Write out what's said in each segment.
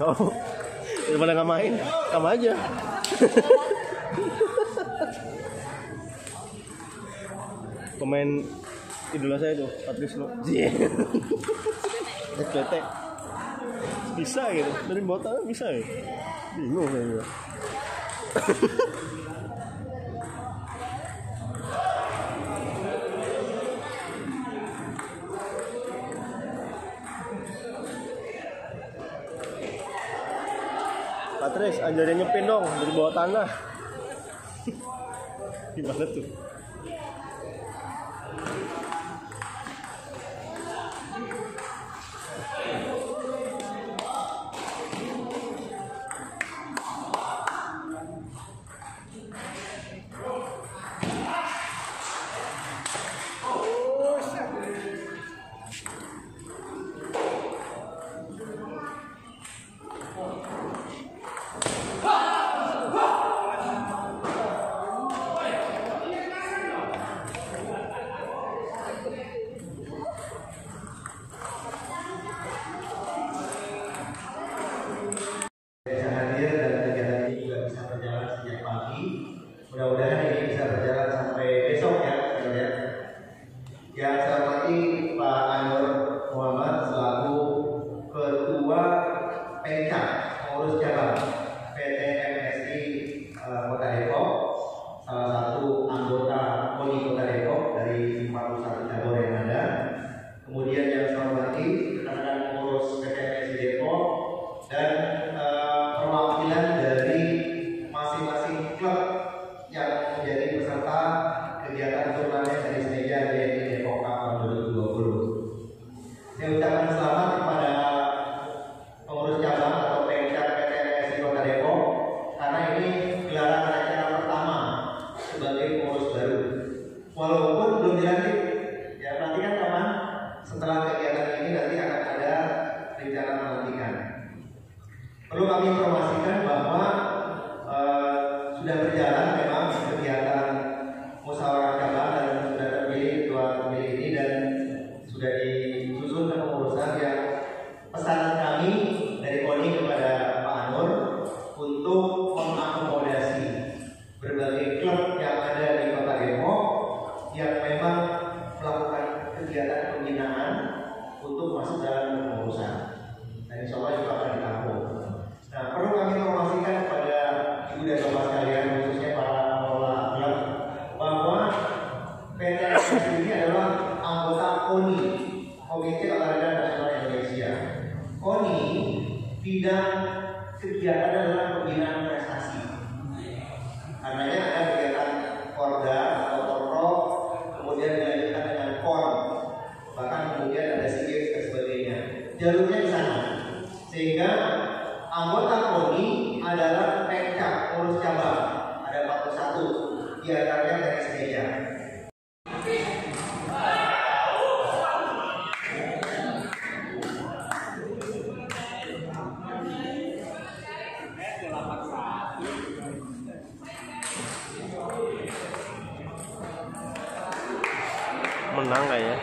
Oh. Daripada nggak main, kamu aja. Pemain idola saya tuh, Patrice lo. Yeah. Ketek. Bisa gitu, dari botol bisa ya. Bingung saya. Patris, ajarin nyepin dong dari bawah tanah. Gimana tuh? Father, Ini adalah anggota KONI, Komite Olahraga Nasional Indonesia. KONI bidang kegiatan adalah pembinaan prestasi. Karenanya ada kegiatan Korda atau Korprov, kemudian dilanjutkan dengan KON, bahkan kemudian ada SEA dan sebagainya. Jalurnya tangga ya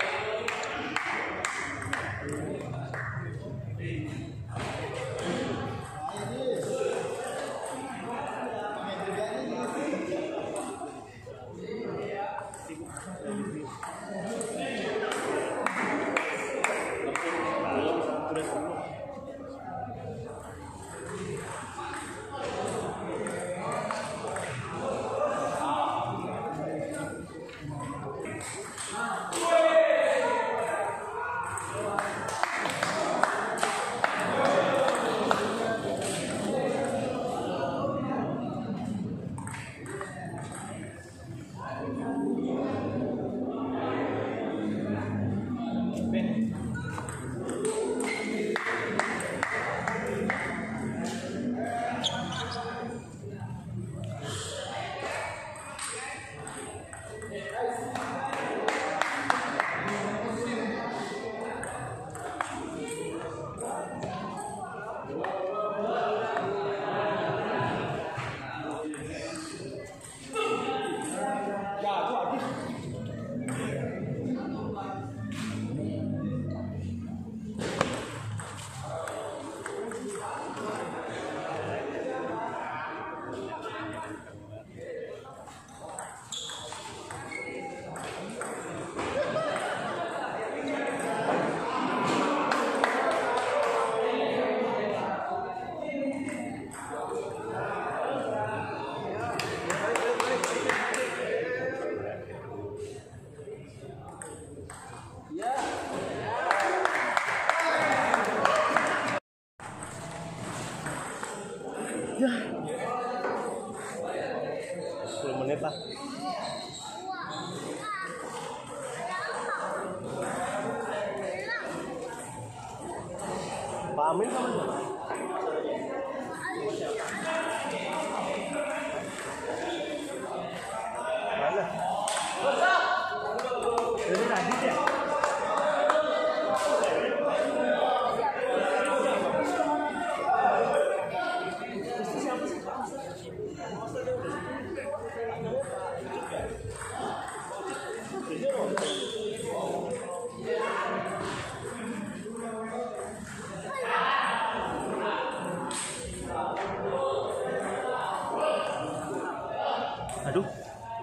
Terima. Pak. Pak Amin sama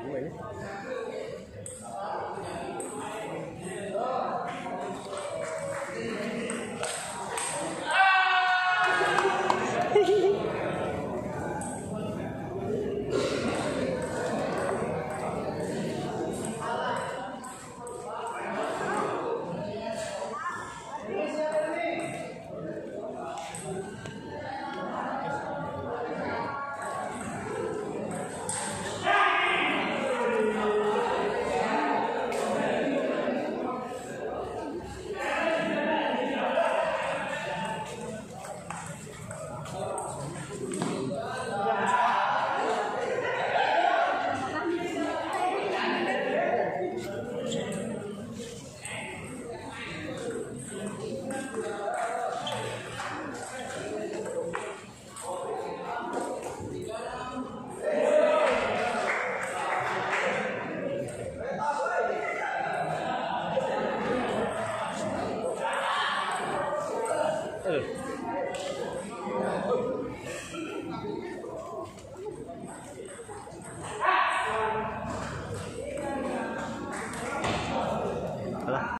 Nghĩ